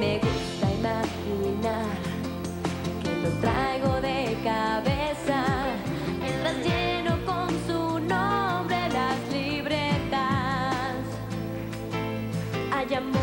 Me gusta imaginar que lo traigo de cabeza. En las lleno con su nombre las libretas. Hay amores.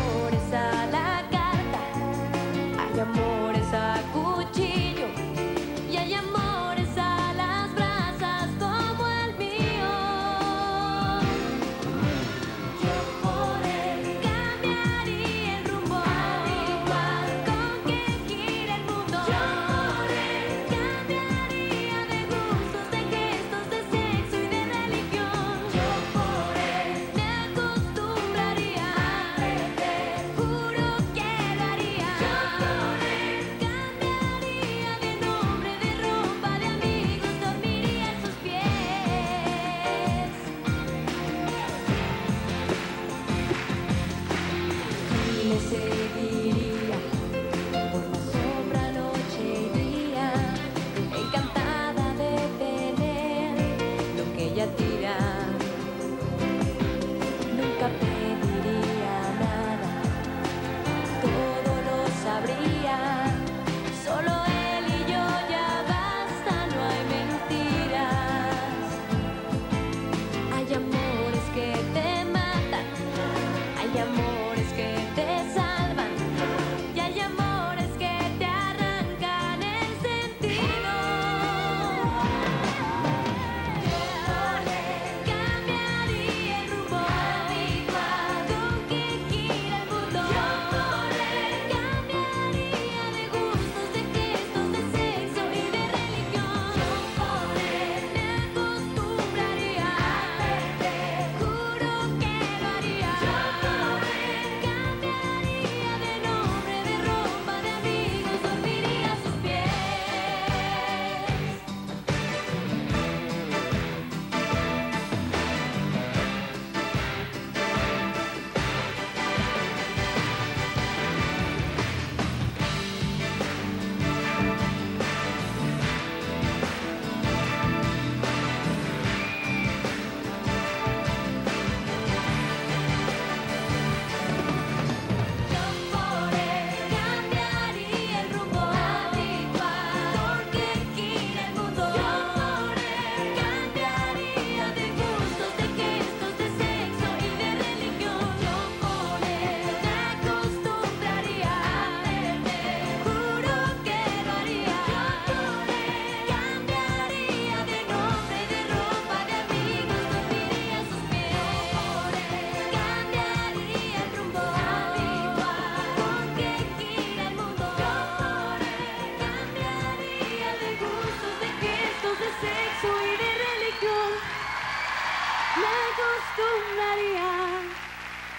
me acostumbraría.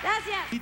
Gracias.